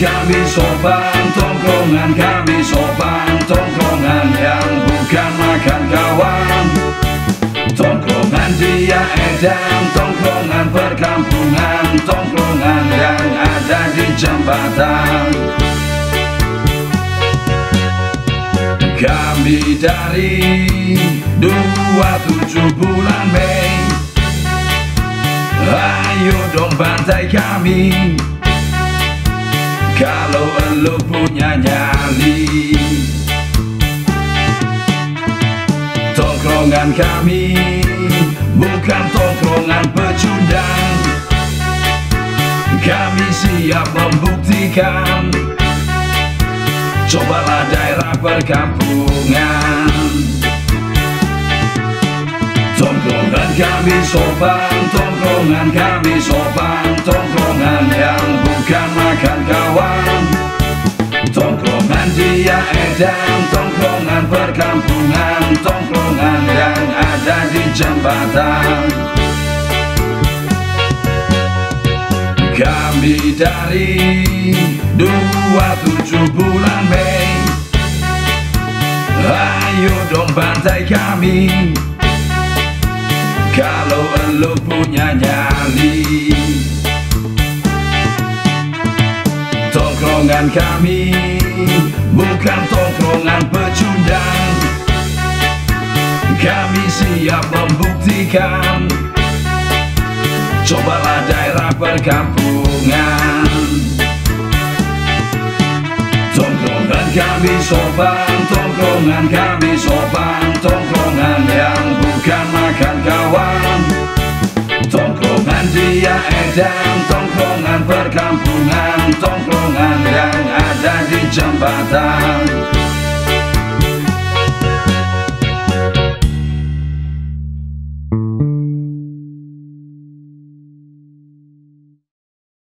kami sopan, tongkrongan kami sopan Tongkrongan yang bukan makan kawan. Tongkrongan dia edan, tongkrongan perkampungan Tongkrongan yang ada di jembatan. Kami dari 27 bulan Mei. Ayo dong bantai kami Kalau elu punya nyali Tongkrongan kami Bukan tongkrongan pecundang. Kami siap membuktikan Cobalah daerah perkampungan. Tongkrongan kami sopan, tongkrongan kami sopan Tongkrongan bukan makan kawan. Tongkrongan dia edan, tongkrongan perkampungan Tongkrongan yang ada di jembatan. Kami dari 27 bulan Mei. Ayo dong bantai kami. Kalau elu punya nyali Tongkrongan kami Bukan tongkrongan pecundang. Kami siap membuktikan Cobalah daerah perkampungan. Tongkrongan kami sopan, tongkrongan kami sopan Tongkrongan yang bukan makan kawan. Tongkrongan dia edan, tongkrongan